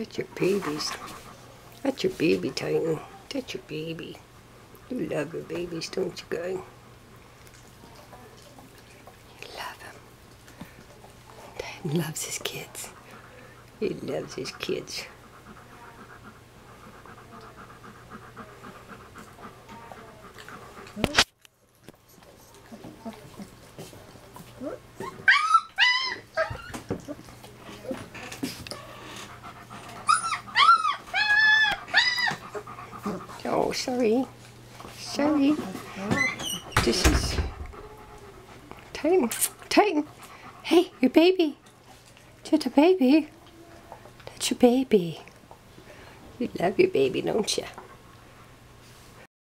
That's your babies. That's your baby, Titan. That's your baby. You love your babies, don't you, guy? You love them. Titan loves his kids. He loves his kids. Oh, sorry. Sorry. This is... Titan. Titan. Hey, your baby. A baby. That's your baby. You love your baby, don't you?